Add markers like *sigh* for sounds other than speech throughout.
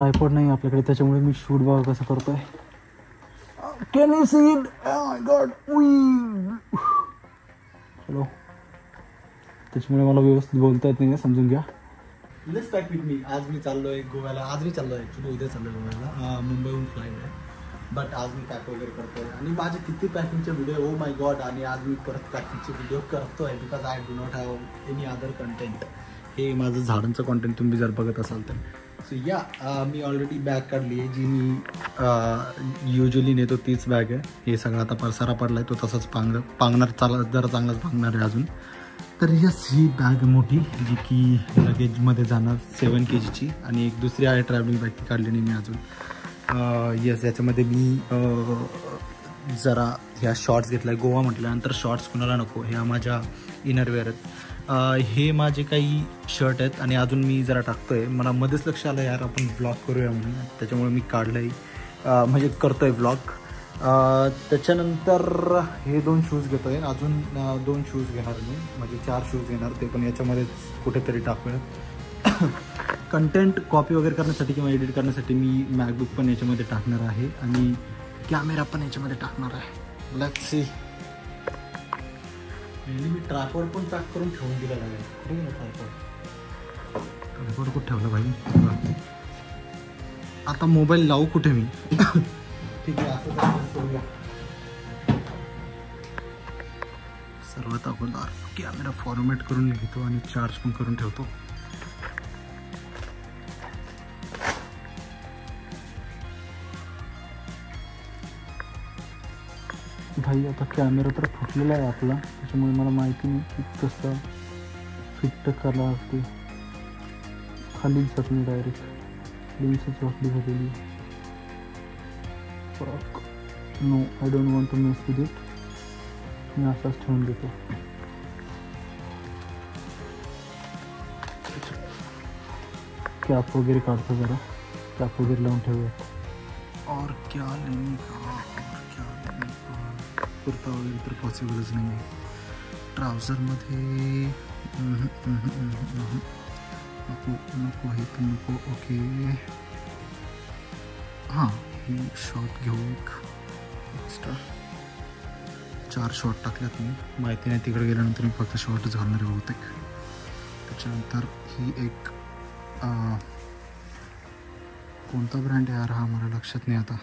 Tripod नाही आपल्याकडे त्याच्यामुळे मी शूट बघा कसं करतोय. Can you see it my god hello त्याच्यामुळे मला व्यवस्थित बोलता येत नाही समजून घ्या. लेट्स पॅक विथ मी आज मी चाललो आहे गोव्याला. आज मी आहे ॲक्च्युली उद्या चाललोय गोव्याला. मुंबईहून फ्लाईट आहे. बट आज मी पॅक वगैरे करतो आहे आणि माझे किती पॅकिंगचे व्हिडिओ ओ माय गॉड आणि आज मी परत पॅकिंगचे व्हिडिओ करतो आहे because I do not have any other content हे माझं झाडांचं कॉन्टेंट तुम्ही जर बघत असाल तर. सो या uh, मी ऑलरेडी बॅग काढली आहे जी मी uh, युजली नेतो तीच बॅग आहे. हे सगळं आता पसारा पडला आहे तो तसाच पांग पांगणार चाला जरा चांगलाच पांगणार आहे अजून. तर यस ही बॅग मोठी जी की लगेजमध्ये जाणार सेवन के जीची आणि एक दुसरी आहे ट्रॅव्हलिंग बॅग ती काढली नाही मी अजून. Uh, यस याच्यामध्ये मी जरा ह्या शॉर्ट्स घेतला आहे गोवा म्हटल्यानंतर शॉर्ट्स कुणाला नको ह्या माझ्या इनरवेअर आहेत. हे माझे काही शर्ट आहेत आणि अजून मी जरा टाकतोय. मला मध्येच लक्ष आलं यार आपण ब्लॉग करूया म्हणून. त्याच्यामुळे मी काढलंय. आहे म्हणजे करतोय ब्लॉग त्याच्यानंतर हे दोन शूज घेतोय. अजून दोन शूज घेणार मी. म्हणजे चार शूज घेणार ते पण याच्यामध्येच कुठेतरी टाकूया. *coughs* कंटेंट कॉपी वगैरे करण्यासाठी किंवा एडिट करण्यासाठी मी मॅकबुक पण याच्यामध्ये टाकणार आहे. आणि कॅमेरा पण याच्यामध्ये टाकणार आहे. लेट्स सी मेनली मी ट्रायपॉड पण पॅक करून ठेवून दिला लागेल कुठे गेला ट्रायपॉड ट्रायपॉड कुठे ठेवलं भाई आता मोबाईल लावू कुठे मी? ठीक आहे असं सर्वात अगोदर कॅमेरा फॉर्मॅट करून घेतो आणि चार्ज पण करून ठेवतो. भाई, आता कॅमेरा तर फुटलेला आहे आपला. त्याच्यामुळे मला माहिती नाही की करायला लागते खाली जात direct लेन्सच no I don't want to miss with it मी असाच ठेवून घेतो कॅप वगैरे जरा. कॅप वगैरे लावून और क्या लेने का? कुर्ता वगैरे तर पॉसिबलच नाही आहे ट्राउझरमध्ये नको नको हे पण नको ओके. हां ही शॉर्ट घेऊ एक एक्स्ट्रा चार शॉर्ट टाकल्यात मी. माहिती नाही तिकडे गेल्यानंतर मी फक्त शॉर्टच घालणार आहे बहुतेक. त्याच्यानंतर ही एक कोणता ब्रँड आहे यार? हा मला लक्षात नाही आता.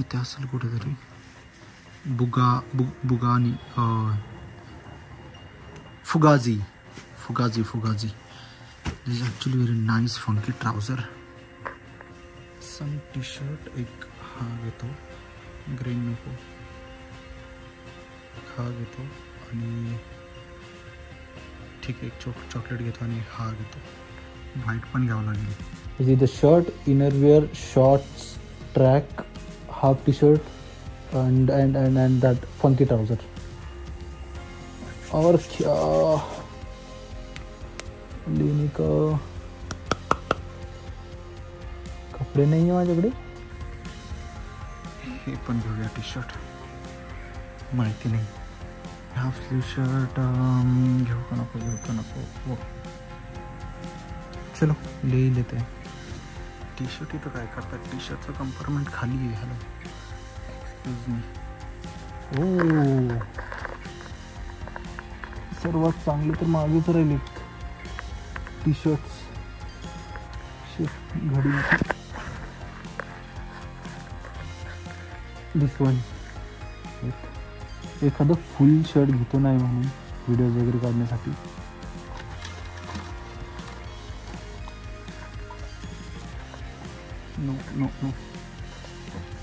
इथे असेल कुठेतरी. बुगा बु बुगानी फुगाजी फुगाझी फुगाझी फुगाझी this is actually very nice funky trouser some T shirt एक हा घेतो. ग्रीन नको. हा घेतो आणि ठीक आहे एक चॉक चॉकलेट घेतो आणि हा घेतो. व्हाईट पण घ्यावं लागेल. Is the shirt innerwear shorts track T shirt and and and and that funky trouser और क्या? लेने का कपडे नाही आहे माझ्याकडे हे पण घेऊया टी शर्ट माहिती नाही। हाफ़ स्लीव शर्ट घेऊ का नको घेऊ का नको चलो, ले ही लेते हैं। टी शर्ट इथं काय करतात? टी शर्टचं कंपार्टमेंट खाली आहे. हॅलो एक्सक्यूज मी ओ सर्वात चांगले तर मागेच राहिले. टी शर्ट्स घडी. दिस वन एखादं फुल शर्ट घेतो नाही म्हणून. व्हिडिओज वगैरे काढण्यासाठी. नो नो नो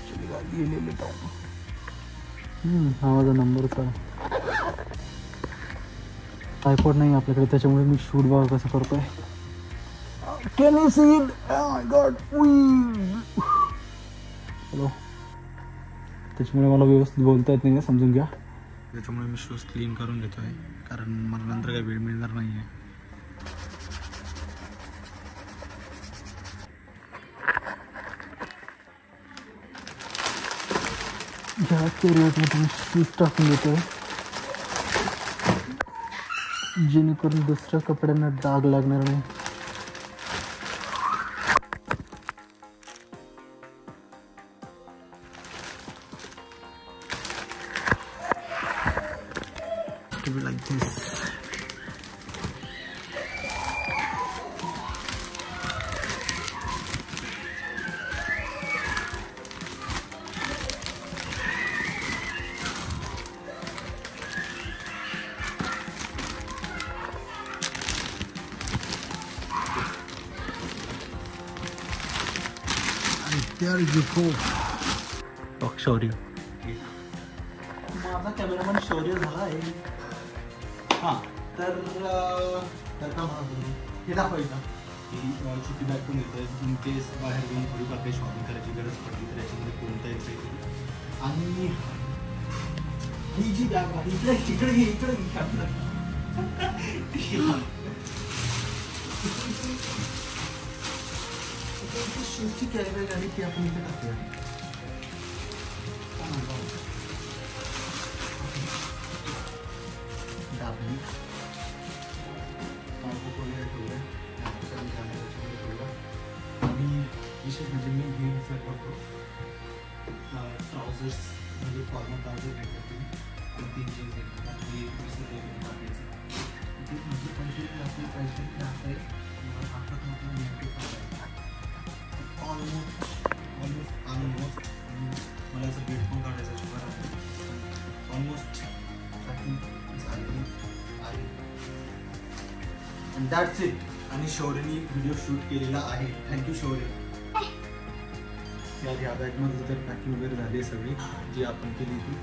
चली गाडी ले लेता हूँ हम्म, हा माझा नंबरचा आयपॉड नाही आपल्याकडे त्याच्यामुळे मी शूट बघा कसं करतोय can you see it my god hello त्याच्यामुळे मला व्यवस्थित बोलता येत नाही समजून घ्या त्याच्यामुळे मी शूज़ क्लीन करून घेतोय कारण मला नंतर काही वेळ मिळणार नाही आहे कॅरियरमधून शूज टाकून देतो जेणेकरून दुसऱ्या कपड्यांना डाग लागणार नाही. Like this. You go. बघ शौर्य. माझा कॅमेरामॅन शौर्य झाला आहे. हां तर तर का म्हणत होतो? हे दाखवायचं की छोटी बॅग पण येतं इन केस बाहेर जाऊन थोडीफार काही शॉपिंग करायची गरज पडली तर याच्यामध्ये कोणता येतं आणि ही जी बॅग आहे इकडे इकडे घे इकडे *laughs* पावभाजी वगैरे ठेवलं त्यानंतर आम्ही त्याच्यामध्ये ठेवलं आणि विशेष म्हणजे मी हे विचार करतो ट्राउझर्स म्हणजे फॉर्मल ट्राउझर नाही करतो आणि तीन जीन्स घेतो हे। विसरले मी टाकायचं ते म्हणजे कंटिन्यू आपले अँड दॅट्स इट आणि शौर्यनी व्हिडिओ शूट केलेला आहे. थँक्यू शौर्य. या ह्या बॅगमध्ये तर पॅकिंग वगैरे झाली आहे सगळी जी आपण केली होती.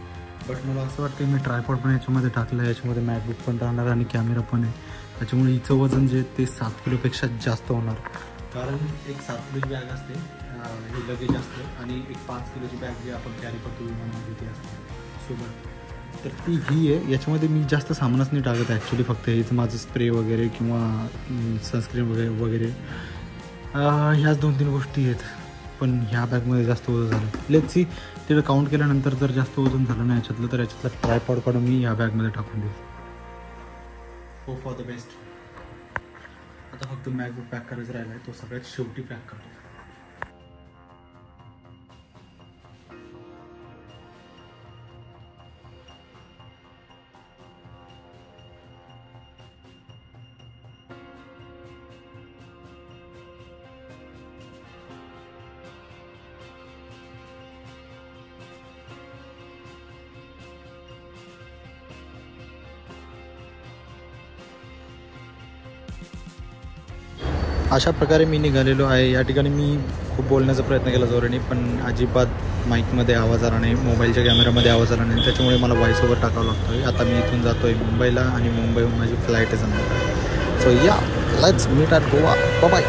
बट मला असं वाटतं मी ट्रायपॉड पण याच्यामध्ये टाकलं आहे. याच्यामध्ये मॅकबुक पण राहणार आणि कॅमेरा पण आहे. त्याच्यामुळे हिचं वजन जे ते सात किलोपेक्षा जास्त होणार. कारण एक सात किलोची बॅग असते हे लगेज असतं. आणि एक पाच किलोची बॅग जी आपण कॅरी करतो विमानामध्ये ती असते. सोबत तर ती ही आहे. याच्यामध्ये मी जास्त सामानच नाही टाकत ॲक्च्युली फक्त हेच माझं स्प्रे वगैरे किंवा सनस्क्रीन वगैरे वगैरे. ह्याच दोन तीन गोष्टी आहेत. पण ह्या बॅगमध्ये जास्त वजन झालं. लेट सी तिथं काउंट केल्यानंतर जर जास्त वजन झालं ना याच्यातलं तर याच्यातलं ट्रायपॉड काढून मी ह्या बॅगमध्ये टाकून देईल. हो फॉर द बेस्ट आता फक्त मॅग पॅक करायचं राहिला आहे तो सगळ्यात शेवटी पॅक करतो. अशा प्रकारे मी निघालेलो आहे. या ठिकाणी मी खूप बोलण्याचा प्रयत्न केला जोराने पण अजिबात माईकमध्ये आवाज आला नाही मोबाईलच्या कॅमेरामध्ये आवाज आला नाही. त्याच्यामुळे मला व्हॉइस ओव्हर टाकावं लागतो आहे आता मी इथून जातो आहे मुंबईला आणि मुंबईहून माझी फ्लाईट आहे सो या let's meet at Goa bye